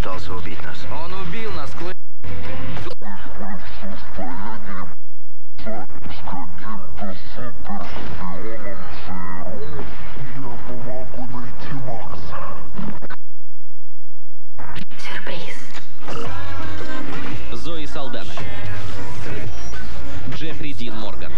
Пытался убить нас. Он убил нас, Клей. Сюрприз. Зои Салдана. Джеффри Дин Морган.